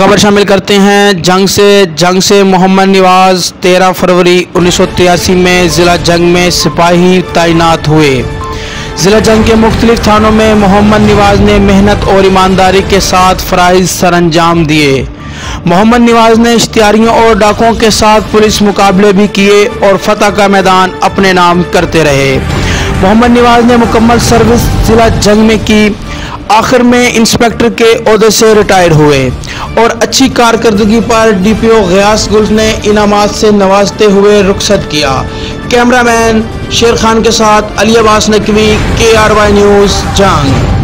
खबर शामिल करते हैं। जंग से जंग से मोहम्मद नवाज़ 13 फरवरी उन्नीस सौ तिरासी में ज़िला जंग में सिपाही तैनात हुए। ज़िला जंग के मुख्तलिफ़ थानों में मोहम्मद नवाज़ ने मेहनत और ईमानदारी के साथ फ़राइज सर अंजाम दिए। मोहम्मद नवाज़ ने इश्तियारियों और डाकों के साथ पुलिस मुकाबले भी किए और फतह का मैदान अपने नाम करते रहे। मोहम्मद नवाज़ ने मुकम्मल सर्विस ज़िला जंग में की। आखिर में इंस्पेक्टर के अहदे से रिटायर हुए। और अच्छी कारकर्दगी पर डीपीओ गयास गुल ने इनामत से नवाजते हुए रुखसत किया। कैमरामैन शेर खान के साथ अली अब्बास नकवी के आर वाई न्यूज़, जंग।